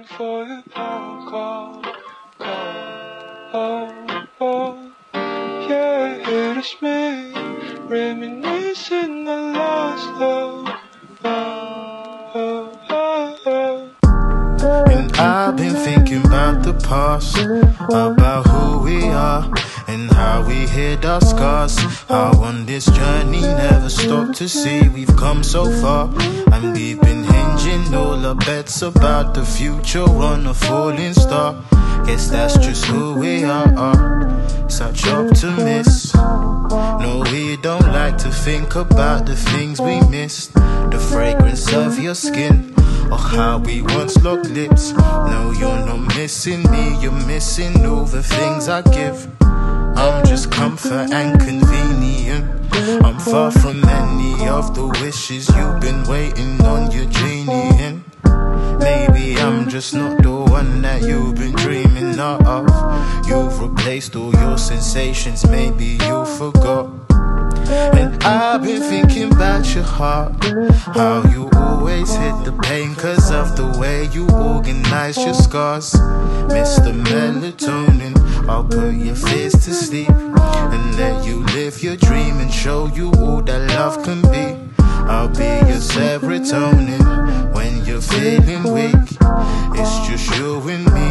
Waiting for your phone call. call. Oh, oh, yeah, it's me. Reminiscing the last love. I've been thinking about the past, about who we are and how we hid our scars. How on this journey never stopped to see we've come so far. And we've been hinging all our bets about the future on a falling star. Guess that's just who we are, such optimists. Think about the things we missed. The fragrance of your skin, or how we once locked lips. No, you're not missing me, you're missing all the things I give. I'm just comfort and convenient. I'm far from any of the wishes you've been waiting on your genie in. Maybe I'm just not the one that you've been dreaming of. You've replaced all your sensations, maybe you forgot. And I've been thinking about your heart. How you always hit the pain cause of the way you organize your scars. Mr. Melatonin, I'll put your fears to sleep and let you live your dream and show you all that love can be. I'll be your serotonin when you're feeling weak. It's just you and me.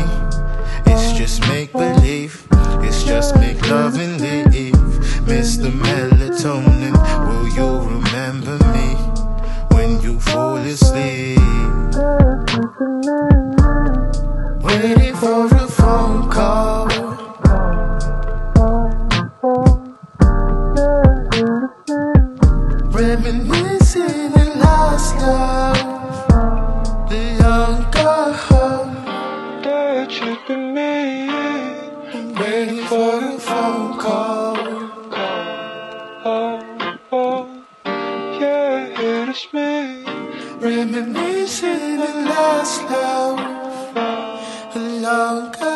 It's just make believe. It's just make love and leave. Mr. Melatonin, will you remember me when you fall asleep? Waiting for a phone call. Reminiscing the last love, the young girl. That should be me. Waiting for a it's me. Reminiscing the last love, young girl.